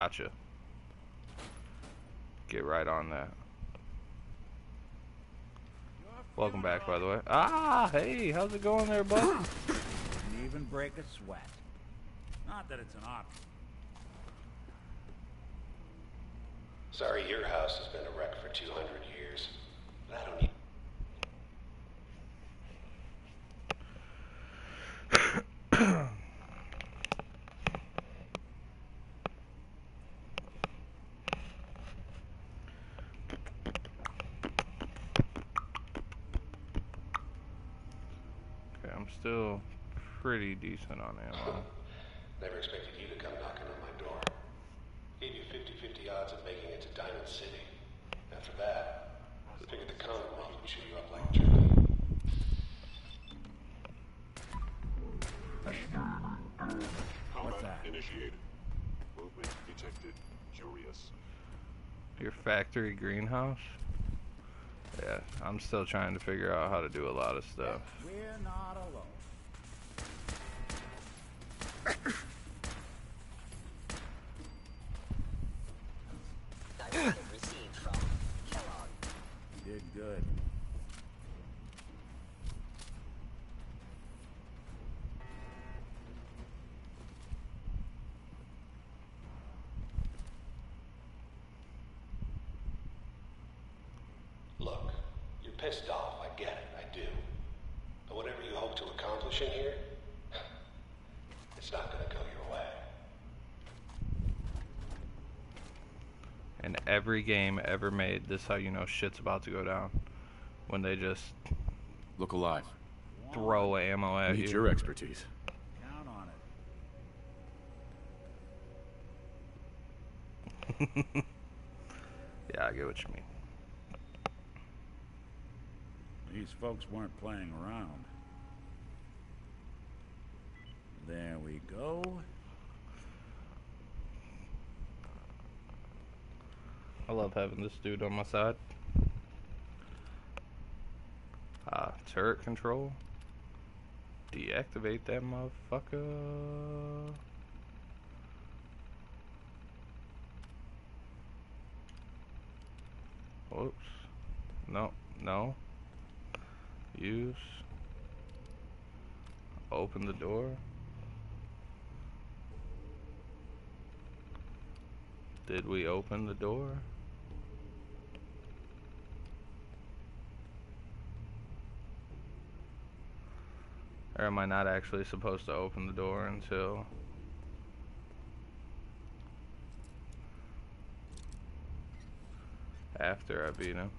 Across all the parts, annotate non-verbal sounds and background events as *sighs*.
Gotcha. Get right on that. Welcome back, by the way. Ah, hey, how's it going there, bud? *coughs* Can even break a sweat. Not that it's an option. Sorry, your house has been a wreck for 200 years. But I don't need. Okay, I'm still pretty decent on ammo. Never expected you to come knocking on my door. Gave you 50-50 odds of making it to Diamond City. After that, I figured the Commonwealth would chew you up like jerky. What's that? Initiated. Movement detected. Curious. Your factory greenhouse? Yeah, I'm still trying to figure out how to do a lot of stuff. We're not alone. Directive received from Kellogg. Did good. Look, you're pissed off. I get it. I do. But whatever you hope to accomplish in here, it's not gonna go your way. In every game ever made, this how you know shit's about to go down. When they just Look alive. throw ammo at Need you. your expertise. Count on it. *laughs* yeah, I get what you mean. These folks weren't playing around. There we go. I love having this dude on my side. Ah, turret control. Deactivate that motherfucker. Whoops. No, no. Use. Open the door. Did we open the door? Or am I not actually supposed to open the door until... After I beat him,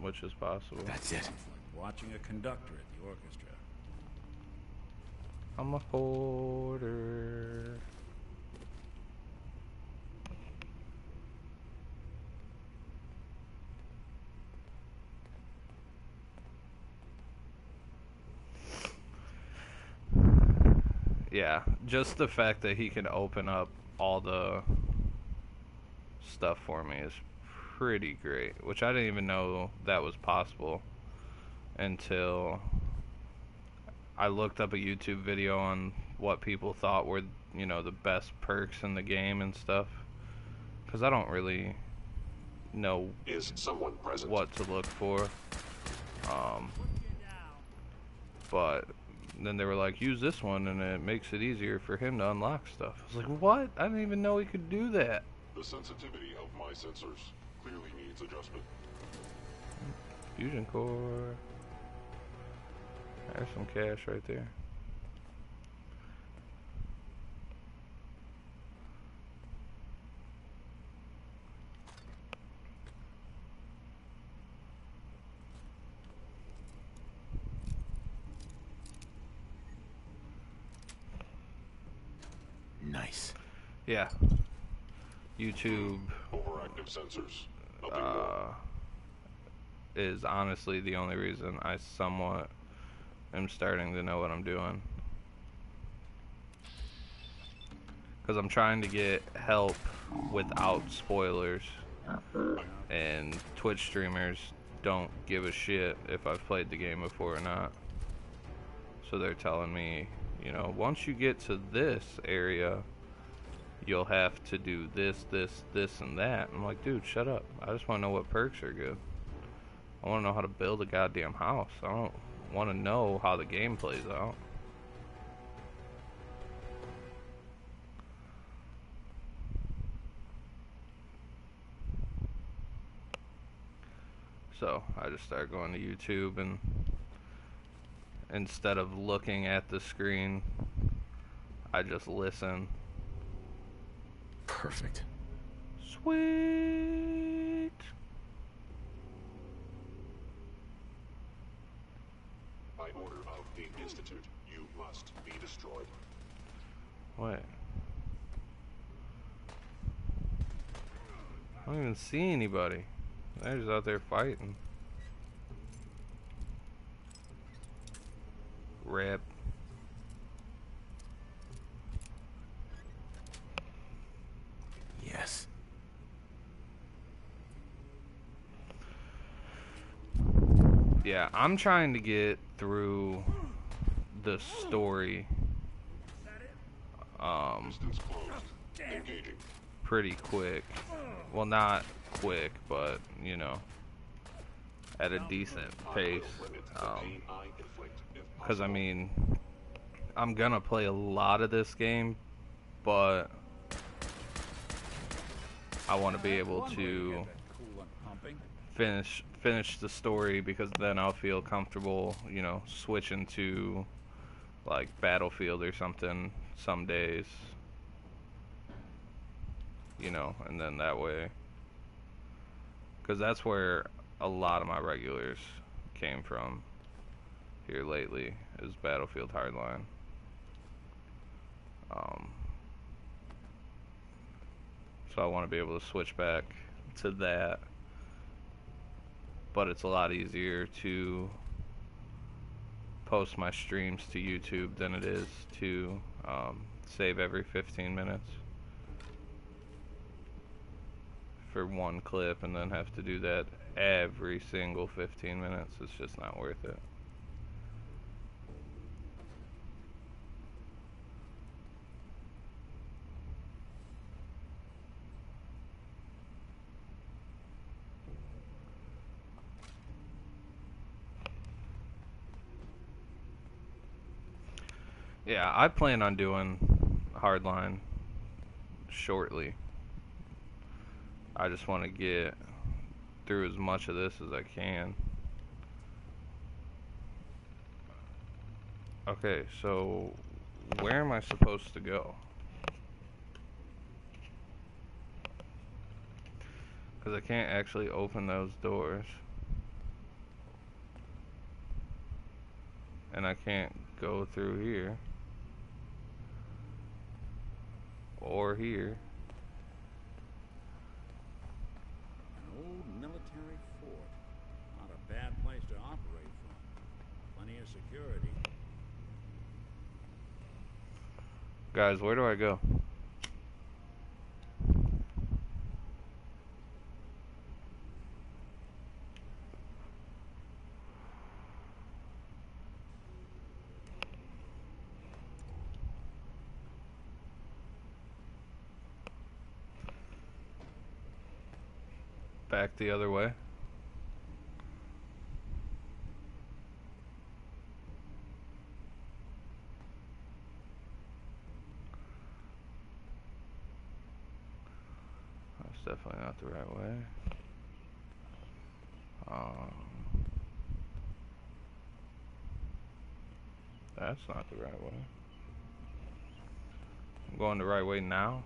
which is possible. That's it. Watching a conductor at the orchestra. I'm a hoarder. Yeah, just the fact that he can open up all the stuff for me is pretty great, which I didn't even know that was possible until I looked up a YouTube video on what people thought were, you know, the best perks in the game and stuff. Because I don't really know Is someone present? what to look for. Um, but then they were like, use this one and it makes it easier for him to unlock stuff. I was like, what? I didn't even know he could do that. The sensitivity of my sensors clearly needs adjustment. Fusion core. There's some cash right there. Yeah. YouTube Overactive sensors. Uh, is honestly the only reason I somewhat am starting to know what I'm doing. Because I'm trying to get help without spoilers. And Twitch streamers don't give a shit if I've played the game before or not. So they're telling me, you know, once you get to this area, you'll have to do this, this, this, and that. I'm like, dude, shut up. I just want to know what perks are good. I want to know how to build a goddamn house. I don't want to know how the game plays out. So I just started going to YouTube and instead of looking at the screen, I just listen. Perfect. Sweet. By order of the Institute, you must be destroyed. What? I don't even see anybody. They're just out there fighting. Rip. Yeah, I'm trying to get through the story um pretty quick. Well, not quick, but you know, at a decent pace. Um, pain I mean, I'm gonna play a lot of this game, but I want to be able to finish finish the story because then I'll feel comfortable, you know, switching to like Battlefield or something some days. You know, and then that way cuz that's where a lot of my regulars came from here lately is Battlefield Hardline. Um so I want to be able to switch back to that but it's a lot easier to post my streams to YouTube than it is to um, save every 15 minutes for one clip and then have to do that every single 15 minutes. It's just not worth it. Yeah, I plan on doing hardline shortly. I just want to get through as much of this as I can. Okay, so where am I supposed to go? Because I can't actually open those doors. And I can't go through here. Or here. An old military fort. Not a bad place to operate from. Plenty of security. Guys, where do I go? The other way. That's definitely not the right way. Um, that's not the right way. I'm going the right way now.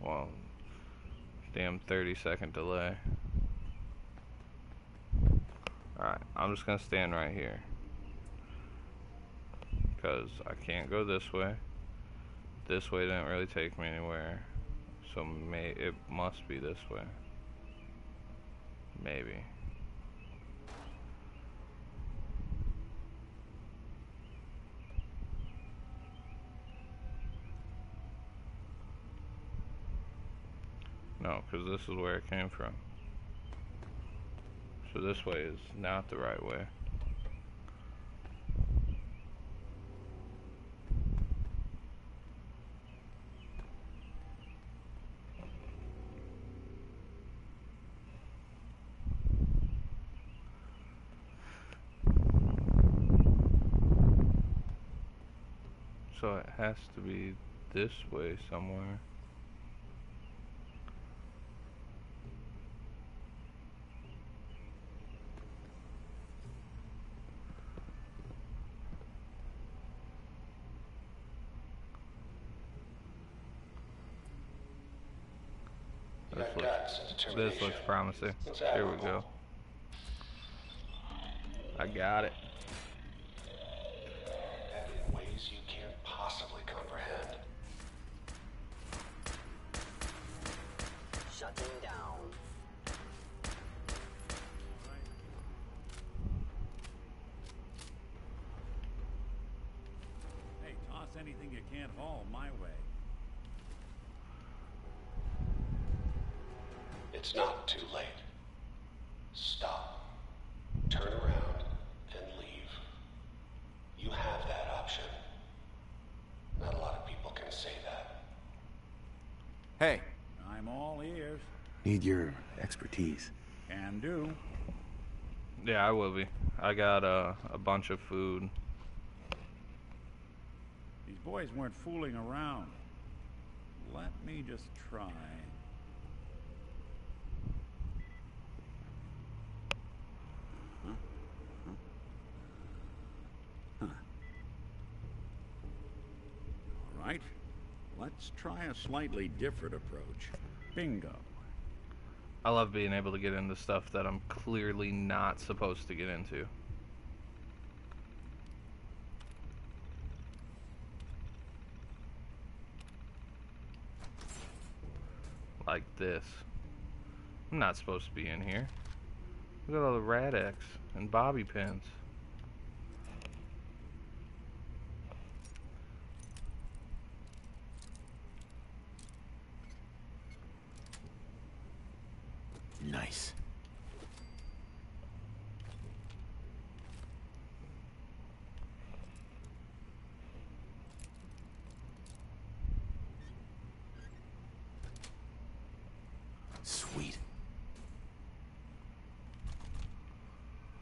Well, damn 30 second delay. Alright, I'm just gonna stand right here. Because I can't go this way. This way didn't really take me anywhere. So may it must be this way. Maybe. No, because this is where it came from. So this way is not the right way. So it has to be this way somewhere. This looks, guts and determination. this looks promising. Here we go. I got it. Your expertise. Can do. Yeah, I will be. I got uh, a bunch of food. These boys weren't fooling around. Let me just try. Huh? Huh? Huh. All right. Let's try a slightly different approach. Bingo. I love being able to get into stuff that I'm clearly not supposed to get into. Like this. I'm not supposed to be in here. Look at all the Rad-X and bobby pins. Nice. Sweet.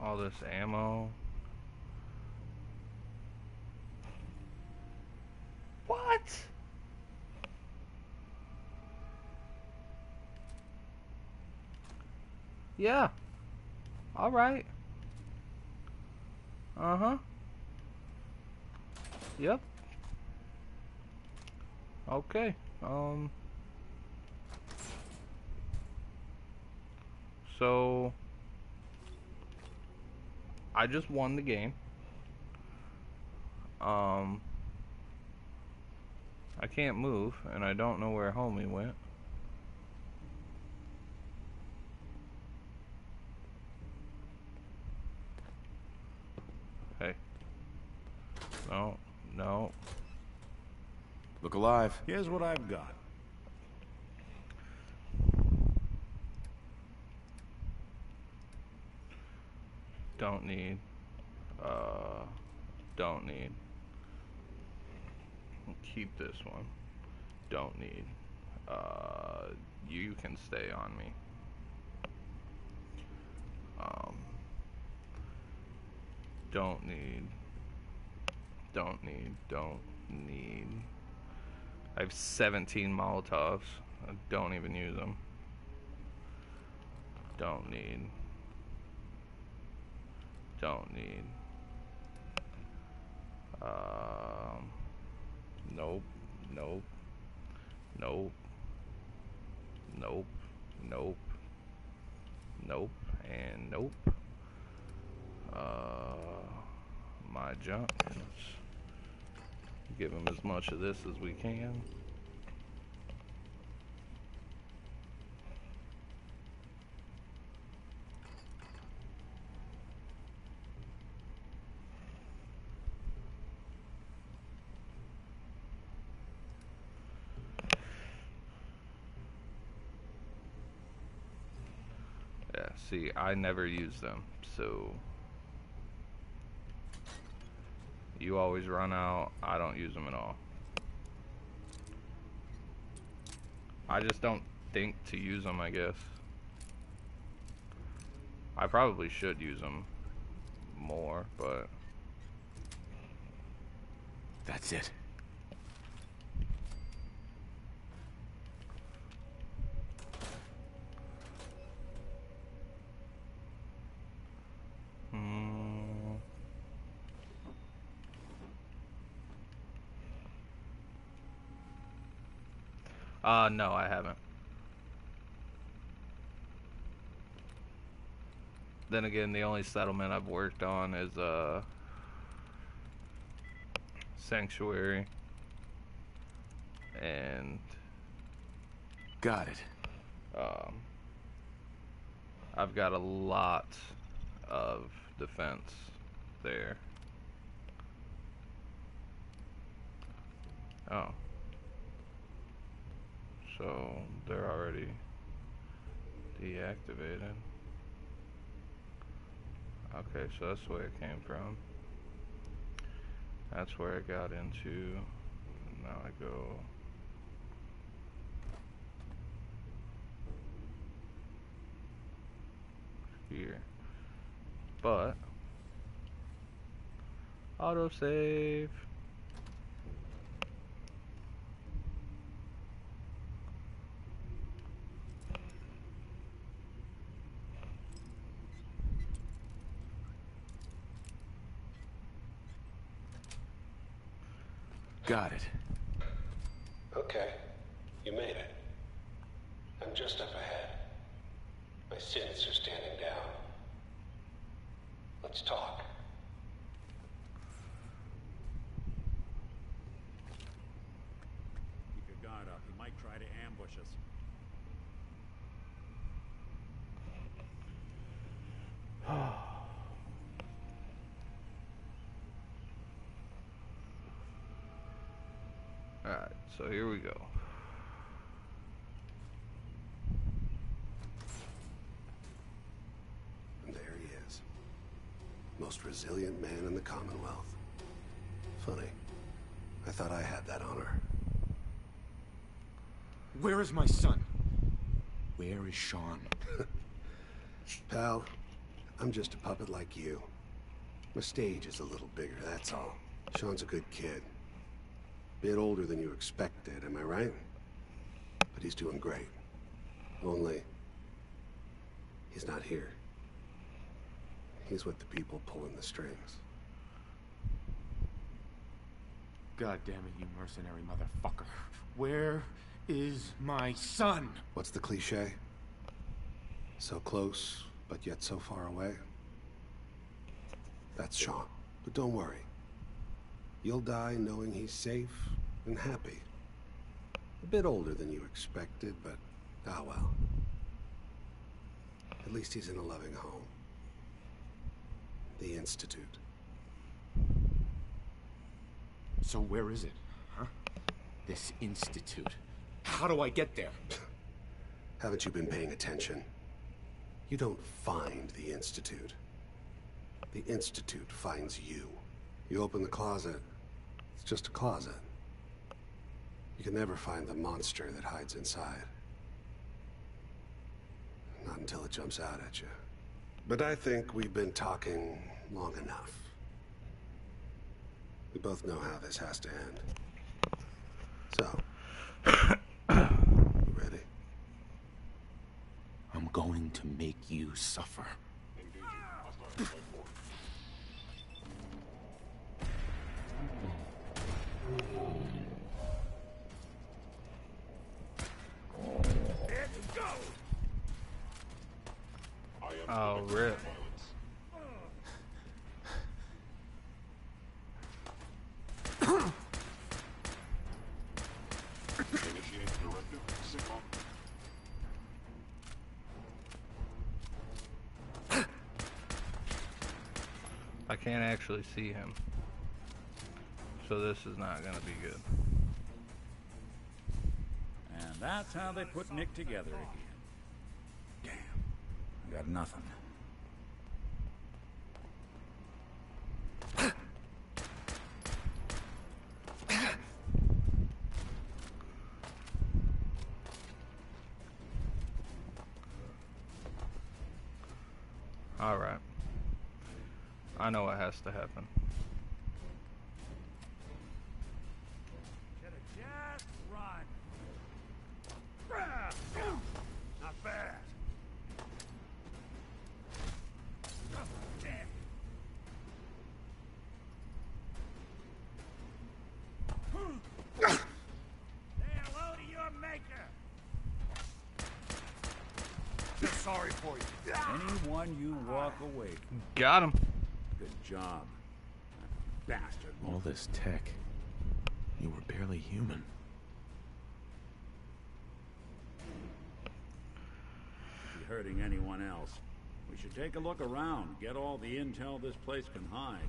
All this ammo. What? Yeah. All right. Uh huh. Yep. Okay. Um. So. I just won the game. Um. I can't move, and I don't know where homie went. No, no. Look alive. Here's what I've got. Don't need. Uh, don't need. Keep this one. Don't need. Uh, you can stay on me. Um, don't need. Don't need. Don't need. I have 17 Molotovs. I don't even use them. Don't need. Don't need. Um, nope, nope, nope, nope, nope, nope, and nope. Uh, my junk. Give him as much of this as we can. Yeah, see, I never use them, so you always run out. I don't use them at all. I just don't think to use them, I guess. I probably should use them more, but That's it. Uh, no, I haven't. Then again, the only settlement I've worked on is uh, Sanctuary. And Got it. um, I've got a lot of defense there. Oh. So they're already deactivated. Okay, so that's where it came from. That's where I got into. Now I go. here. But autosave. Got it. Okay, you made it. I'm just up ahead. My synths are standing down. Let's talk. Keep your guard up. He might try to ambush us. Alright, so here we go. And there he is. Most resilient man in the Commonwealth. Funny. I thought I had that honor. Where is my son? Where is Sean? *laughs* Pal, I'm just a puppet like you. My stage is a little bigger, that's all. Sean's a good kid. Bit older than you expected, am I right? But he's doing great. Only... He's not here. He's with the people pulling the strings. God damn it, you mercenary motherfucker. Where is my son? What's the cliche? So close, but yet so far away? That's Sean. But don't worry. You'll die knowing he's safe and happy. A bit older than you expected, but ah well. At least he's in a loving home. The Institute. So where is it? Huh? This institute. How do I get there? *sniffs* Haven't you been paying attention? You don't find the Institute. The Institute finds you. You open the closet, it's just a closet. You can never find the monster that hides inside. Not until it jumps out at you. But I think we've been talking long enough. We both know how this has to end. So, *coughs* you ready? I'm going to make you suffer. Oh, rip. I can't actually see him. So this is not gonna be good. And that's how they put Nick together again. Damn. I got nothing. Alright. I know what has to happen. Got him. Good job. Bastard. All this tech. You were barely human. be hurting anyone else. We should take a look around, get all the intel this place can hide.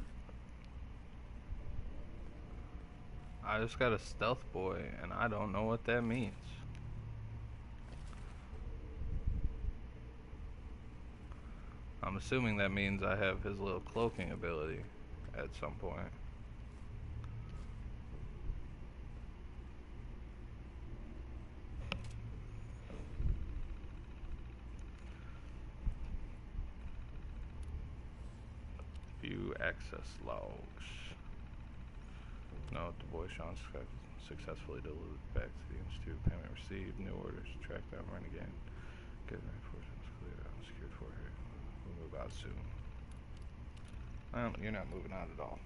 I just got a stealth boy, and I don't know what that means. I'm assuming that means I have his little cloaking ability at some point. View access logs. No, Du Bois Sean successfully delivered back to the Institute. Payment received. New orders. Track down Renegade. Get reinforcements clear. Unsecured. We'll move out soon. Well, you're not moving out at all.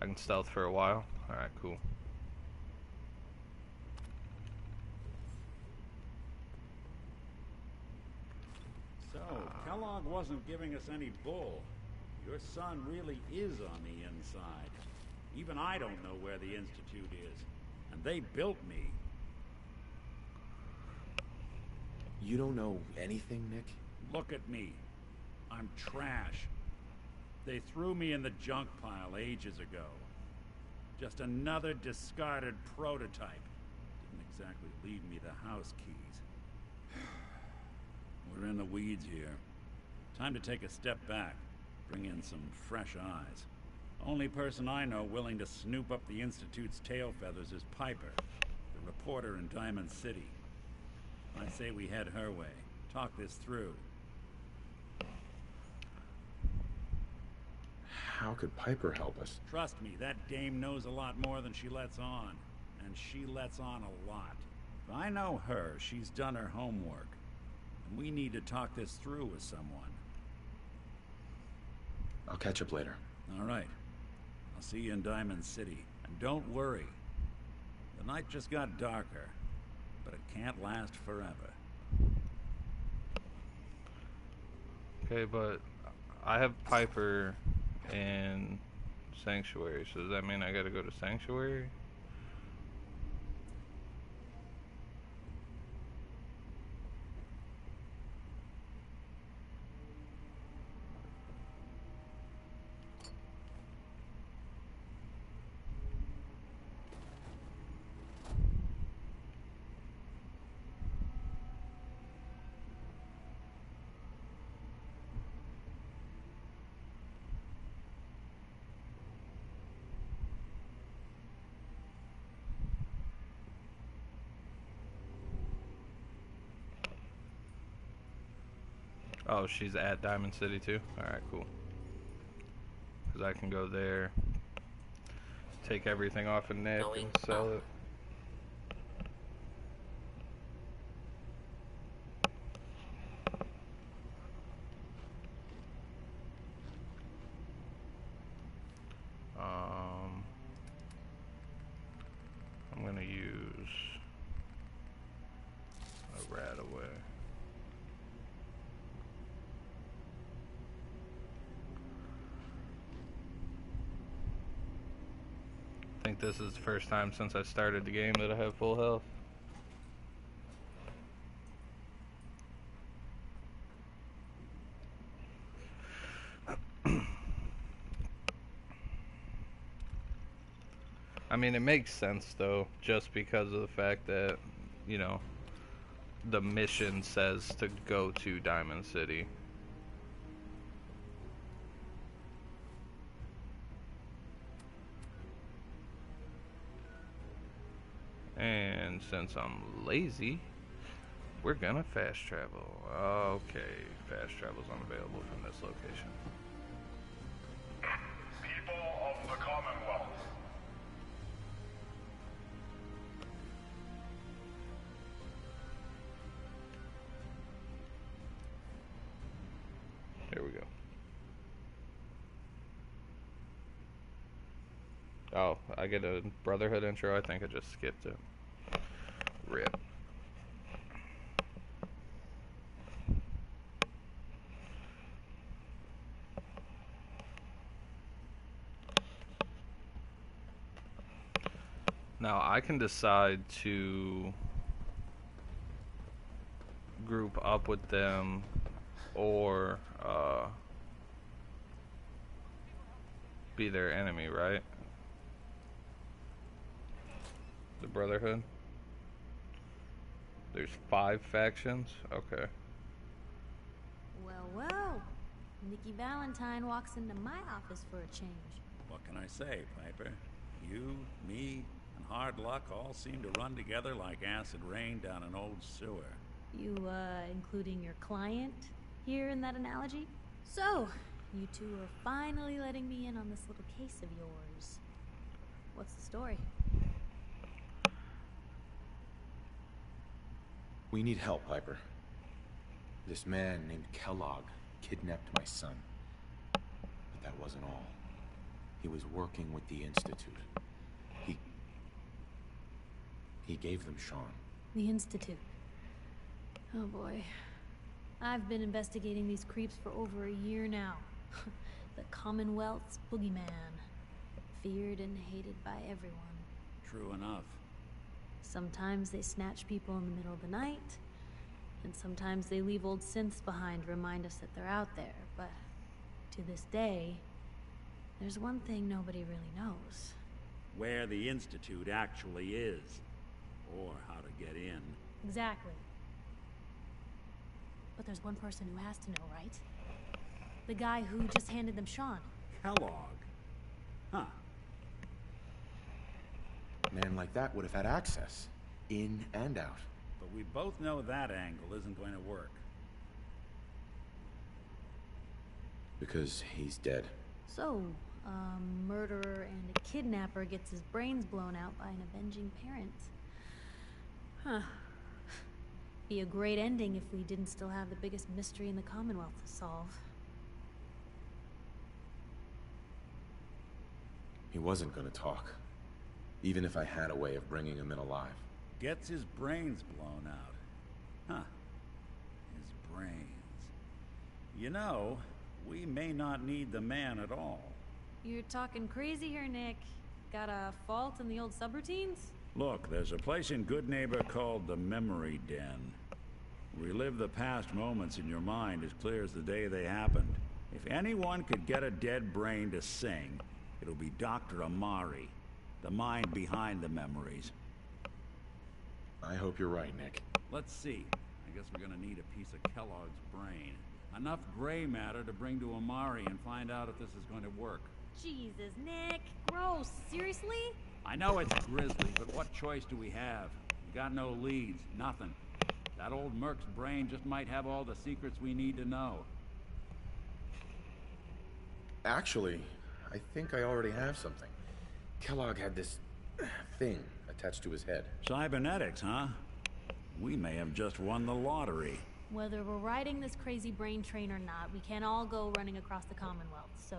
I can stealth for a while. Alright, cool. So, Kellogg wasn't giving us any bull. Your son really is on the inside. Even I don't know where the Institute is. And they built me. You don't know anything, Nick? Look at me. I'm trash. They threw me in the junk pile ages ago. Just another discarded prototype. Didn't exactly leave me the house keys. *sighs* We're in the weeds here. Time to take a step back, bring in some fresh eyes. Only person I know willing to snoop up the Institute's tail feathers is Piper, the reporter in Diamond City. I say we head her way. Talk this through. How could Piper help us? Trust me, that dame knows a lot more than she lets on. And she lets on a lot. If I know her, she's done her homework. And we need to talk this through with someone. I'll catch up later. All right. I'll see you in Diamond City. And don't worry. The night just got darker. But it can't last forever. Okay, but I have Piper and Sanctuary, so does that mean I gotta go to Sanctuary? Oh, she's at Diamond City too? Alright, cool. Because I can go there, take everything off of Nick Going and sell up. it. Um, I'm gonna use a RadAway. I think this is the first time since I started the game that I have full health. *clears throat* I mean, it makes sense though, just because of the fact that, you know, the mission says to go to Diamond City. And since I'm lazy, we're gonna fast travel. Okay, fast travel's unavailable from this location. People of the Commonwealth. Here we go. Oh, I get a Brotherhood intro. I think I just skipped it. Rip. Now I can decide to group up with them or uh, be their enemy, right? The Brotherhood? There's five factions? Okay. Well, well. Nikki Valentine walks into my office for a change. What can I say, Piper? You, me, and hard luck all seem to run together like acid rain down an old sewer. You, uh, including your client here in that analogy? So, you two are finally letting me in on this little case of yours. What's the story? We need help, Piper. This man named Kellogg kidnapped my son. But that wasn't all. He was working with the Institute. He. He gave them Sean. The Institute. Oh boy. I've been investigating these creeps for over a year now. *laughs* the Commonwealth's boogeyman. Feared and hated by everyone. True enough. Sometimes they snatch people in the middle of the night, and sometimes they leave old synths behind to remind us that they're out there. But to this day, there's one thing nobody really knows. Where the Institute actually is. Or how to get in. Exactly. But there's one person who has to know, right? The guy who just handed them Sean. Kellogg. Huh. A man like that would have had access, in and out. But we both know that angle isn't going to work. Because he's dead. So, a murderer and a kidnapper gets his brains blown out by an avenging parent. Huh. Be a great ending if we didn't still have the biggest mystery in the Commonwealth to solve. He wasn't gonna talk. Even if I had a way of bringing him in alive. Gets his brains blown out. Huh. His brains. You know, we may not need the man at all. You're talking crazy here, Nick. Got a fault in the old subroutines? Look, there's a place in Goodneighbor called the Memory Den. Relive the past moments in your mind as clear as the day they happened. If anyone could get a dead brain to sing, it'll be Dr. Amari, the mind behind the memories. I hope you're right, Nick. Let's see. I guess we're gonna need a piece of Kellogg's brain. Enough gray matter to bring to Amari and find out if this is going to work. Jesus, Nick. Gross. Seriously? I know it's grisly, but what choice do we have? We got no leads, nothing. That old Merc's brain just might have all the secrets we need to know. Actually, I think I already have something. Kellogg had this thing attached to his head. Cybernetics, huh? We may have just won the lottery. Whether we're riding this crazy brain train or not, we can't all go running across the Commonwealth, so.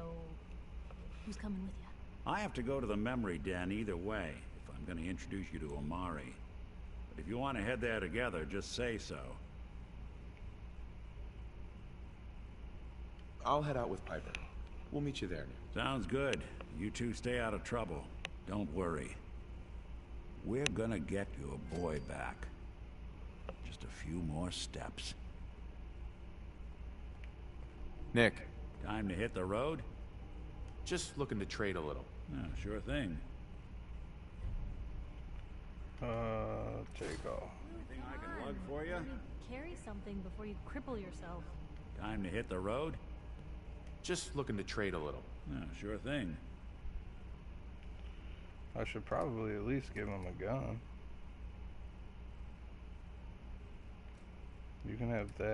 Who's coming with you? I have to go to the memory den either way, if I'm going to introduce you to Amari. But if you want to head there together, just say so. I'll head out with Piper. We'll meet you there, Sounds good. You two stay out of trouble. Don't worry. We're gonna get your boy back. Just a few more steps. Nick, Time to hit the road? just looking to trade a little. Yeah, sure thing. Uh, Jago. Anything I can lug for you? Carry something before you cripple yourself. Time to hit the road? Just looking to trade a little. Yeah, sure thing. I should probably at least give him a gun. You can have that.